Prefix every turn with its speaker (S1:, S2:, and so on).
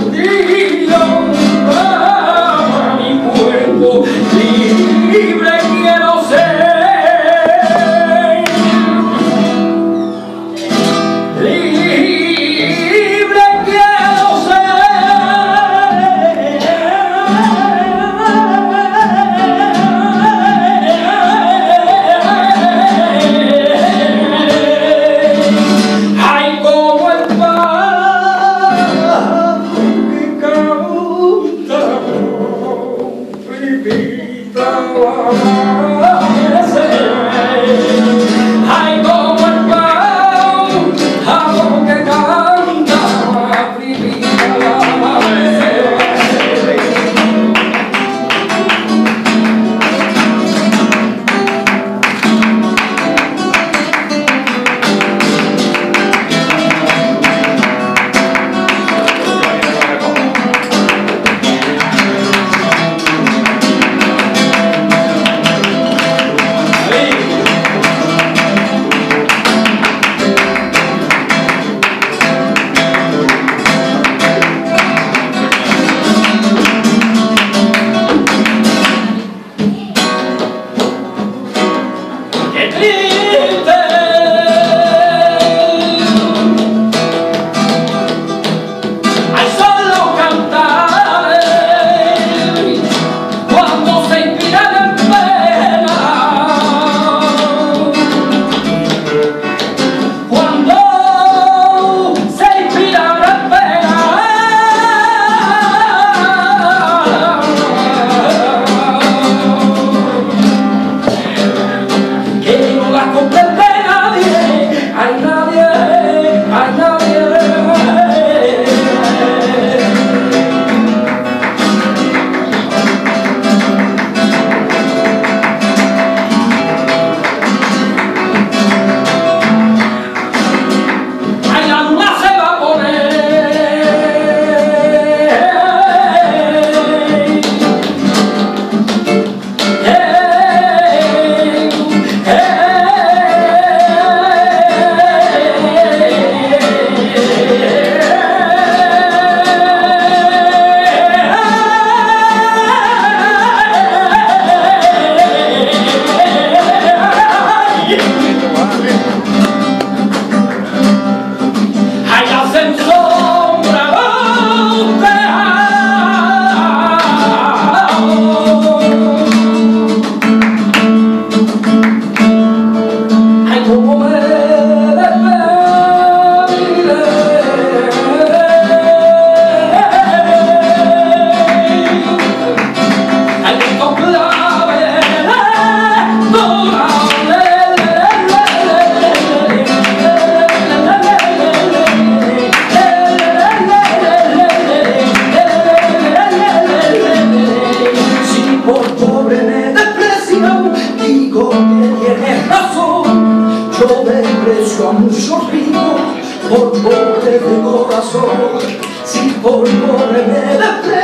S1: something. be the one. Por pobre de corazón. Si por pobre me